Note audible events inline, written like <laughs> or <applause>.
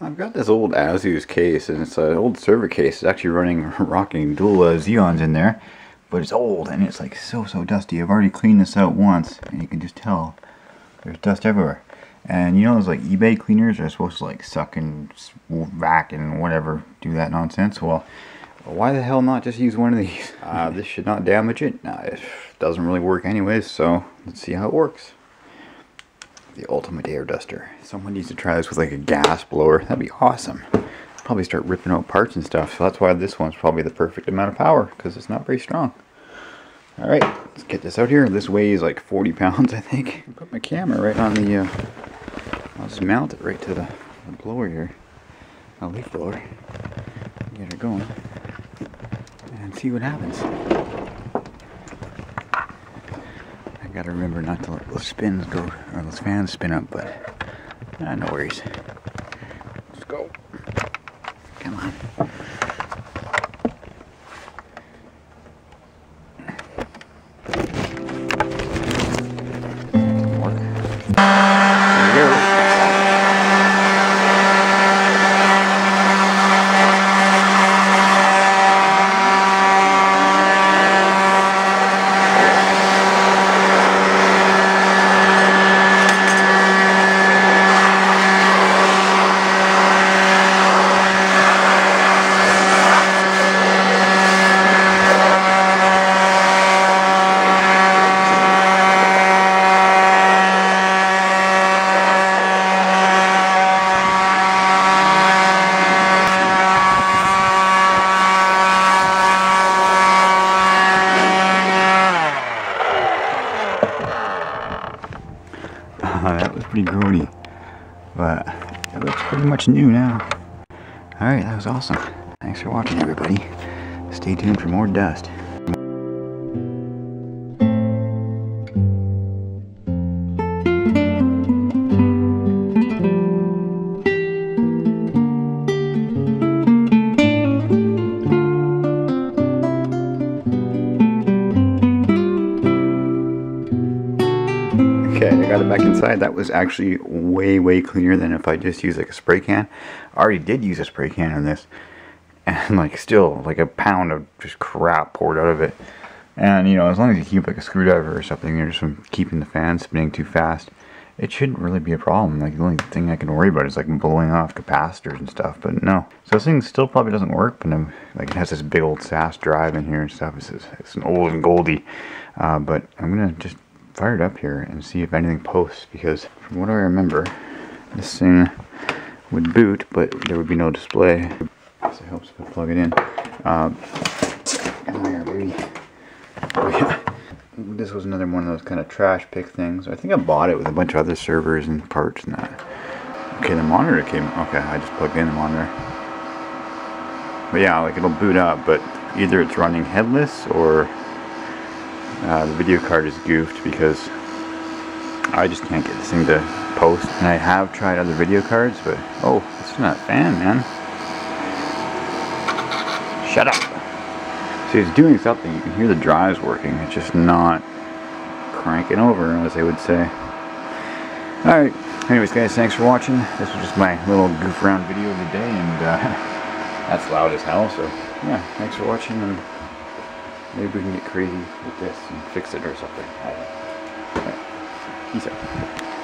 I've got this old Asus case, and it's an old server case. It's actually running, <laughs> rocking dual uh, Xeons in there, but it's old, and it's like so, so dusty. I've already cleaned this out once, and you can just tell there's dust everywhere. And you know those like eBay cleaners are supposed to like suck and vac and whatever, do that nonsense? Well, why the hell not just use one of <laughs> these? Uh, this should not damage it. Nah, it doesn't really work anyways, so let's see how it works. The ultimate air duster. Someone needs to try this with like a gas blower. That'd be awesome. Probably start ripping out parts and stuff. So that's why this one's probably the perfect amount of power because it's not very strong. All right, let's get this out here. This weighs like 40 pounds, I think. <laughs> Put my camera right on the, uh, I'll just mount it right to the, the blower here. A leaf blower. Get her going. And see what happens. Gotta remember not to let those spins go, or those fans spin up, but uh, no worries. Let's go. Come on. that pretty grody. But it looks pretty much new now. Alright, that was awesome. Thanks for watching everybody. Stay tuned for more dust. Okay, I got it back inside. That was actually way, way cleaner than if I just used like a spray can. I already did use a spray can on this. And like still, like a pound of just crap poured out of it. And you know, as long as you keep like a screwdriver or something, you're just from keeping the fan spinning too fast, it shouldn't really be a problem. Like the only thing I can worry about is like blowing off capacitors and stuff, but no. So this thing still probably doesn't work, but I'm, like it has this big old SAS drive in here and stuff. It's, it's an old and goldy, uh, but I'm gonna just fire it up here and see if anything posts because from what I remember this thing would boot but there would be no display. So it helps if I plug it in. Um, come here baby this was another one of those kind of trash pick things. I think I bought it with a bunch of other servers and parts and that. Okay the monitor came okay I just plugged in the monitor. But yeah like it'll boot up but either it's running headless or uh, the video card is goofed because I just can't get this thing to post. And I have tried other video cards, but oh, is not fan, man. Shut up. See, it's doing something. You can hear the drives working. It's just not cranking over, as they would say. Alright, anyways guys, thanks for watching. This was just my little goof around video of the day, and uh, <laughs> that's loud as hell, so yeah, thanks for watching. Maybe we can get crazy with this and fix it or something. Alright. Peace out.